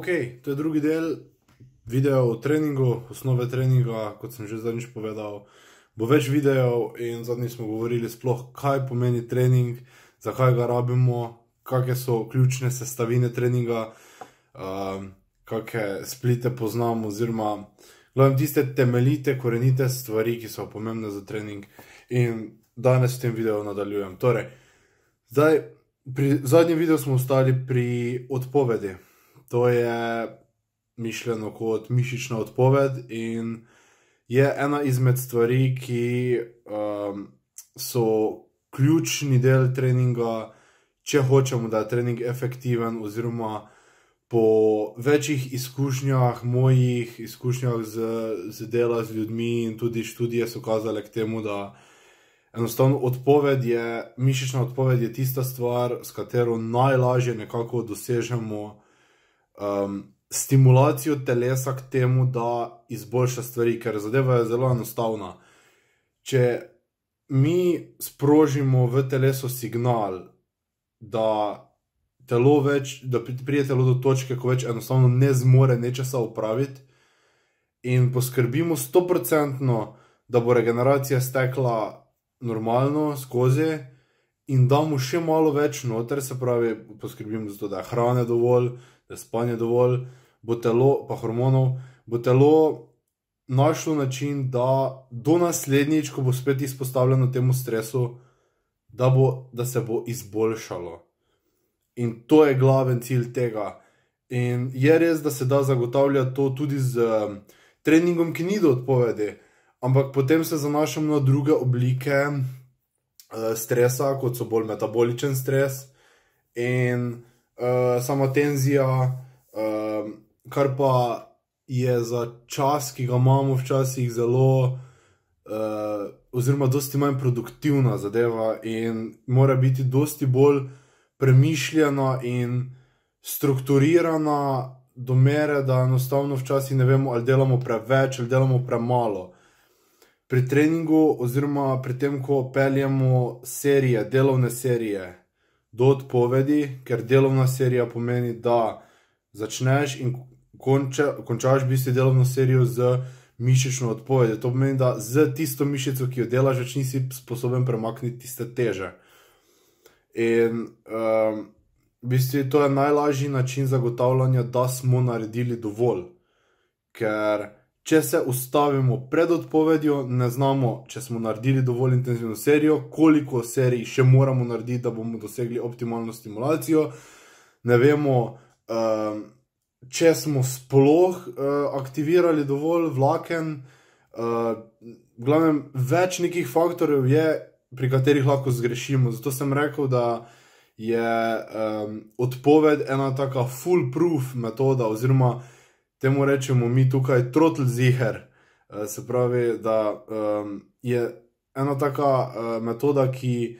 ok, to je drugi del videa o treningu, osnove treninga, kot sem že zadnjič povedal. Bo več videov in zadnjič smo govorili sploh, kaj pomeni trening, zakaj ga rabimo, kakšne so ključne sestavine treninga, um, kakšne splite poznamo, oziroma glavim, tiste temeljite, korenite stvari, ki so pomembne za trening. In danes v tem videu nadaljujem. Torej, zdaj, pri zadnjem videu smo ostali pri odpovedi. To je mišljeno kot mišična odpoved in je ena izmed stvari, ki um, so ključni del treninga, če hočemo, da je trening efektiven, oziroma po večjih izkušnjah, mojih izkušnjah z, z dela z ljudmi in tudi študije so kazale k temu, da enostavno odpoved je, mišična odpoved je tista stvar, s katero najlažje nekako dosežemo um, stimulacijo telesa k temu, da izboljša stvari, ker zadeva je zelo enostavna. Če mi sprožimo v telesu signal, da telo več, da pride telo do točke, ko več enostavno ne zmore nečesa upraviti, in poskrbimo stoprocentno, da bo regeneracija stekla normalno skozi, in damo še malo več noter, se pravi, poskrbimo za to, da je hrane dovolj, da je spanje dovolj, bo telo, pa hormonov, bo telo našlo način, da do naslednjič, ko bo spet izpostavljeno temu stresu, da, bo, da se bo izboljšalo. In to je glaven cilj tega. In je res, da se da zagotavljati to tudi z um, treningom, ki ni do odpovedi, ampak potem se zanašamo na druge oblike uh, stresa, kot so bolj metaboličen stres in uh, sama tenzija, uh, kar pa je za čas, ki ga imamo, včasih zelo, uh, oziroma, dosti manj produktivna zadeva, in mora biti dosti bolj premišljena in strukturirana do mere, da enostavno včasih ne vemo, ali delamo preveč ali delamo premalo. Pri treningu, oziroma pri tem, ko peljemo serije, delovne serije do odpovedi, ker delovna serija pomeni, da začneš in konča, končaš v bistvu delovno serijo z mišično odpovedjo. To pomeni, da z tisto mišico, ki jo delaš, več nisi sposoben premakniti tiste teže. In um, v bistvu to je najlažji način zagotavljanja, da smo naredili dovolj. Ker če se ustavimo pred odpovedjo, ne znamo, če smo naredili dovolj intenzivno serijo, koliko serij še moramo narediti, da bomo dosegli optimalno stimulacijo. Ne vemo, um, če smo sploh uh, aktivirali dovolj vlaken, uh, glavnem, več nekih faktorjev je, pri katerih lahko zgrešimo. Zato sem rekel, da je um, odpoved ena taka foolproof metoda, oziroma temu rečemo mi tukaj trotl ziger. Uh, se pravi, da um, je ena taka uh, metoda, ki.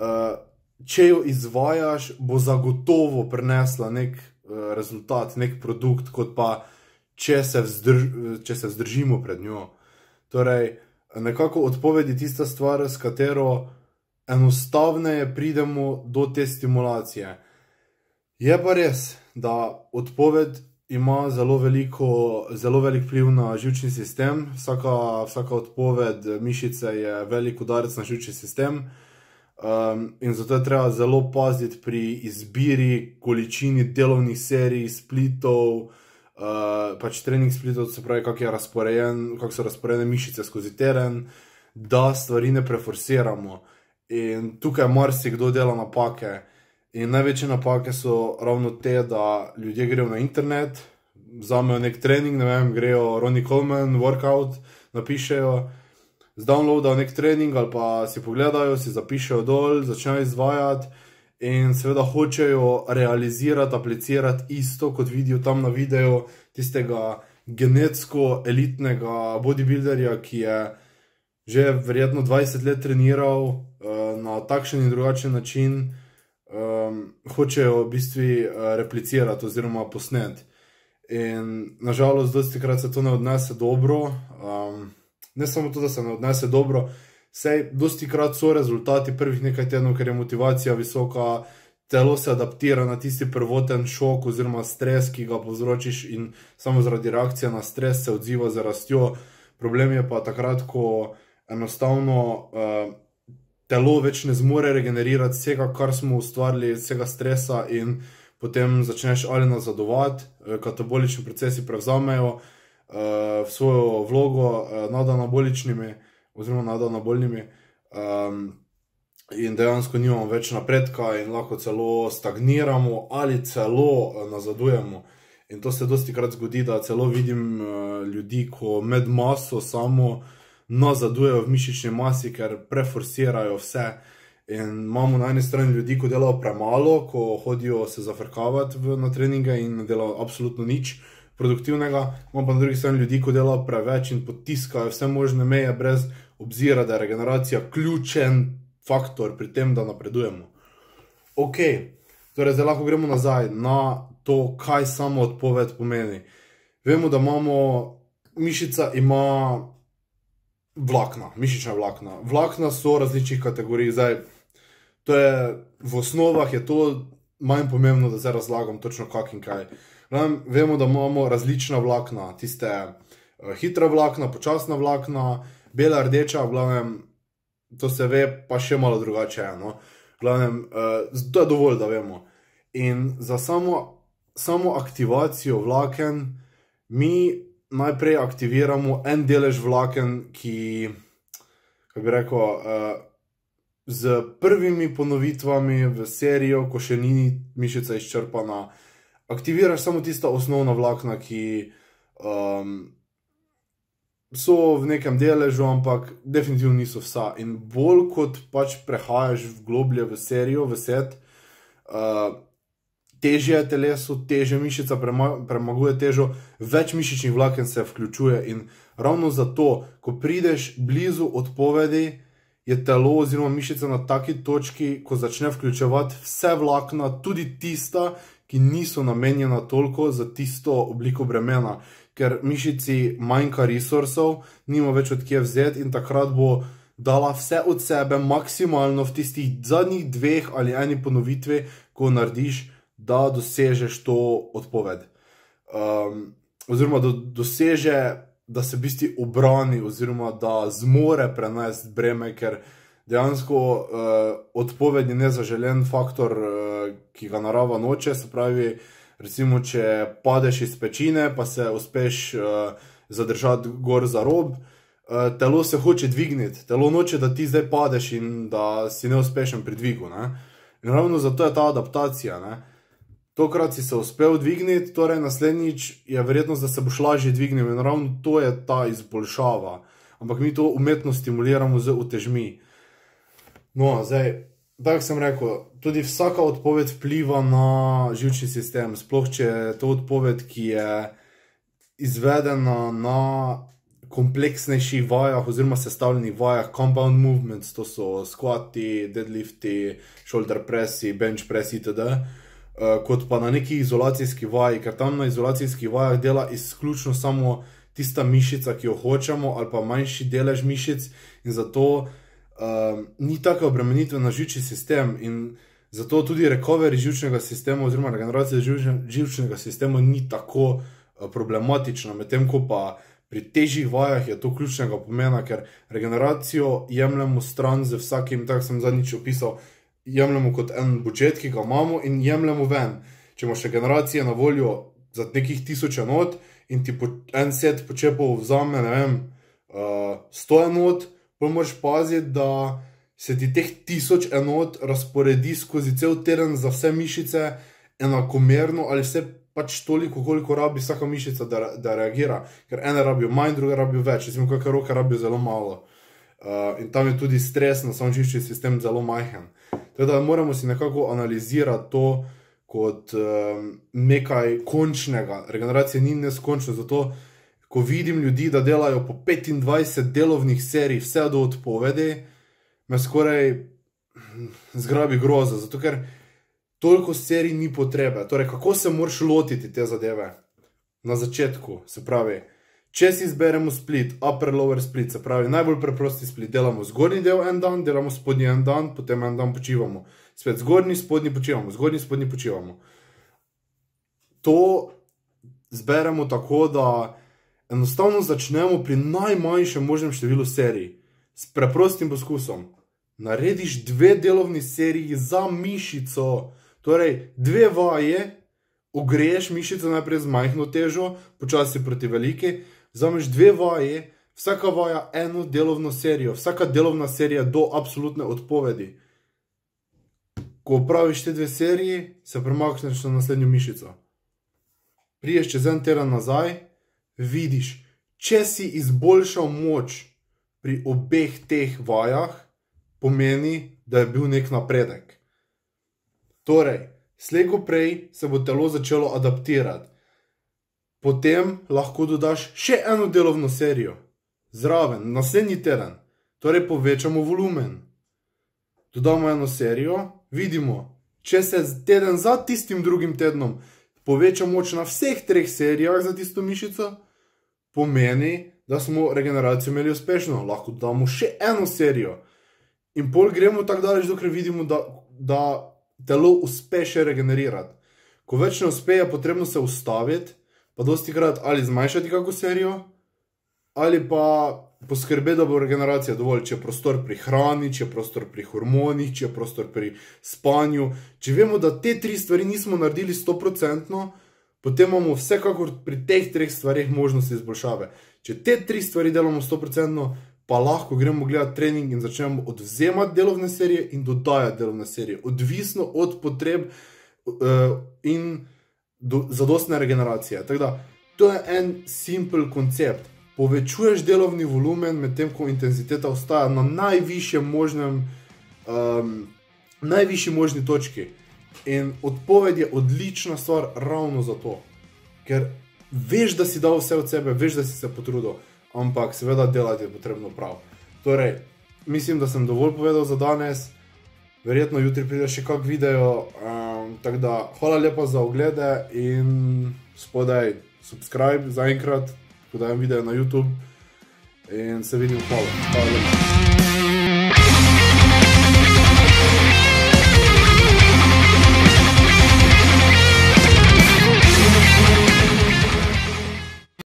Uh, Če jo izvajaš, bo zagotovo prinesla nek Eh, rezultat, nek produkt, kot pa če se, vzdrž, če se vzdržimo pred njo. Torej, nekako odpoved je tista stvar, s katero enostavneje pridemo do te stimulacije. Je pa res, da odpoved ima zelo, veliko, zelo velik vpliv na žilčni sistem. Vsaka, vsaka odpoved mišice je velik udarec na žilčni sistem. Um, in zato je treba zelo paziti pri izbiri, količini delovnih serij, splitov, uh, pač trening splitov, se pravi, kako, razporejen, kako so razporejene mišice skozi teren, da stvari ne preforsiramo. In tukaj marsikdo dela napake. In največje napake so ravno te, da ljudje grejo na internet, vzamejo nek trening, ne vem, grejo Ronnie Coleman, workout, napišejo zdownloadajo nek trening ali pa si pogledajo, si zapišejo dol, začnejo izvajati in seveda hočejo realizirati, aplicirati isto, kot vidijo tam na videu tistega genetsko elitnega bodybuilderja, ki je že verjetno 20 let treniral uh, na takšen in drugačen način, um, hočejo v bistvu uh, replicirati oziroma posneti. In nažalost, dosti krat se to ne odnese dobro. Um, ne samo to, da se ne odnese dobro, sej dosti krat so rezultati prvih nekaj tednov, ker je motivacija visoka, telo se adaptira na tisti prvoten šok oziroma stres, ki ga povzročiš, in samo zaradi reakcije na stres se odziva z rastjo. Problem je pa takrat, ko enostavno uh, telo več ne zmore regenerirati vsega, kar smo ustvarili, vsega stresa, in potem začneš ali nazadovati, uh, katabolični procesi prevzamejo uh, svojo vlogo uh, nad anaboličnimi oziroma nad anabolnimi. Um, in dejansko nimamo več napredka, in lahko celo stagniramo ali celo eh, nazadujemo. In to se dosti krat zgodi, da celo vidim uh, ljudi, ko med maso samo nazadujejo v mišični masi, ker preforsirajo vse. In imamo na eni strani ljudi, ki delajo premalo, ko hodijo se zafrkavati na treninge in ne delajo absolutno nič produktivnega, imamo pa na drugi strani ljudi, ki delajo preveč in potiskajo vse možne meje, brez obzira, da je regeneracija ključen faktor pri tem, da napredujemo. Ok, torej zdaj lahko gremo nazaj na to, kaj samo odpoved pomeni. Vemo, da imamo mišica, ima vlakna, mišična vlakna. Vlakna so različnih kategorij. Zdaj, to je v osnovah je to manj pomembno, da zdaj razlagam točno kak in kaj. Vem, vemo, da imamo različna vlakna, tiste uh, hitra vlakna, počasna vlakna, bela, rdeča, v glavnem to se ve, pa še malo drugače. No? Glavnem, uh, to je dovolj, da vemo. In za samo, samo aktivacijo vlaken, mi najprej aktiviramo en delež vlaken, ki, kako bi rekel, uh, z prvimi ponovitvami v serijo, ko še ni mišica izčrpana, aktiviraš samo tista osnovna vlakna, ki. Um, so v nekem deležu, ampak definitivno niso vsa. In bolj kot pač prehajaš v globlje v serijo, v set, uh, težje je telesu, teže mišica premaguje težo, več mišičnih vlaken se vključuje. In ravno zato, ko prideš blizu odpovedi, je telo oziroma mišica na taki točki, ko začne vključevati vse vlakna, tudi tista, ki niso namenjena toliko za tisto obliko bremena ker mišici manjka resursov, nima več od kje vzeti in takrat bo dala vse od sebe, maksimalno v tistih zadnjih dveh ali eni ponovitvi, ko narediš, da dosežeš to odpoved. Um, oziroma, da doseže, da se v bistvu obrani, oziroma da zmore prenesti breme, ker dejansko uh, odpoved je nezaželen faktor, uh, ki ga narava noče, se pravi, recimo, če padeš iz pečine, pa se uspeš uh, zadržati gor za rob, uh, telo se hoče dvigniti, telo noče, da ti zdaj padeš in da si neuspešen pri dvigu. Ne? In ravno zato je ta adaptacija. Ne? Tokrat si se uspel dvigniti, torej naslednjič je verjetnost, da se boš lažje dvignil in ravno to je ta izboljšava. Ampak mi to umetno stimuliramo z utežmi. No, zdaj, tako sem rekel, tudi vsaka odpoved vpliva na žilčni sistem. Sploh če je to odpoved, ki je izvedena na kompleksnejših vajah, oziroma sestavljenih vajah, compound movements, to so squati, deadlifti, shoulder pressi, bench pressi, itd. Uh, kot pa na neki izolacijski vaji, ker tam na izolacijskih vajah dela izključno samo tista mišica, ki jo hočemo, ali pa manjši delež mišic, in zato um, ni tako obremenitven na žilčni sistem. In zato tudi recovery žilčnega sistema, oziroma regeneracija žilčnega sistema, ni tako uh, problematična, medtem ko pa pri težjih vajah je to ključnega pomena, ker regeneracijo jemljemo stran z vsakim, tako sem zadnjič opisal, jemljemo kot en budžet, ki ga imamo in jemljemo ven. Če imaš regeneracije na voljo za nekih tisoč enot in ti po, en set počepov vzame, ne vem, uh, sto enot, pa moraš paziti, da se ti teh tisoč enot razporedi skozi cel teden za vse mišice enakomerno ali vse pač toliko, koliko rabi vsaka mišica, da, da reagira. Ker ene rabijo manj, druge rabijo več, recimo, kakšne roke rabijo zelo malo. Uh, in tam je tudi stres na čiščenju sistem zelo majhen. Teda moramo si nekako analizirati to kot um, nekaj končnega. Regeneracija ni neskončna, zato ko vidim ljudi, da delajo po 25 delovnih serij, vse do odpovedi, me skoraj zgrabi groza, zato ker toliko serij ni potrebe. Torej, kako se moraš lotiti te zadeve na začetku? Se pravi, Če si izberemo split, upper, lower split, se pravi najbolj preprosti split, delamo zgornji del en dan, delamo spodnji en dan, potem en dan počivamo. Spet zgornji, spodnji počivamo, zgornji, spodnji počivamo. To zberemo tako, da enostavno začnemo pri najmanjšem možnem številu serij, s preprostim poskusom. Narediš dve delovni seriji za mišico, torej dve vaje, ogreješ mišico najprej z majhno težo, počasi proti veliki, vzameš dve vaje, vsaka vaja eno delovno serijo, vsaka delovna serija do absolutne odpovedi. Ko opraviš te dve seriji, se premakneš na naslednjo mišico. Priješ čez en teden nazaj, vidiš, če si izboljšal moč pri obeh teh vajah, pomeni, da je bil nek napredek. Torej, slejko prej se bo telo začelo adaptirati, potem lahko dodaš še eno delovno serijo, zraven, naslednji teden, torej povečamo volumen. Dodamo eno serijo, vidimo, če se teden za tistim drugim tednom poveča moč na vseh treh serijah za tisto mišico, pomeni, da smo regeneracijo imeli uspešno, lahko damo še eno serijo. In pol gremo tako daleč, dokler vidimo, da, da telo uspe še regenerirati. Ko več ne uspe, je potrebno se ustaviti, pa dosti krat ali zmanjšati kako serijo, ali pa poskrbeti, da bo regeneracija dovolj, če je prostor pri hrani, če je prostor pri hormonih, če je prostor pri spanju. Če vemo, da te tri stvari nismo naredili 100%, potem imamo vsekakor pri teh treh stvarih možnosti izboljšave. Če te tri stvari delamo 100%, pa lahko gremo gledati trening in začnemo odvzemati delovne serije in dodajati delovne serije, odvisno od potreb uh, in do, zadostne regeneracije. Da, to je en simpel koncept. Povečuješ delovni volumen, medtem ko intenziteta ostaja na najvišjem možnem, um, najvišji možni točki. In odpoved je odlična stvar ravno zato, ker veš, da si dal vse od sebe, veš, da si se potrudil, ampak seveda delati je potrebno prav. Torej, mislim, da sem dovolj povedal za danes, verjetno jutri pride še kak video. Um, tako da, hvala lepa za oglede in spodaj subscribe za enkrat, ko dajem video na YouTube in se vidim, hvala. hvala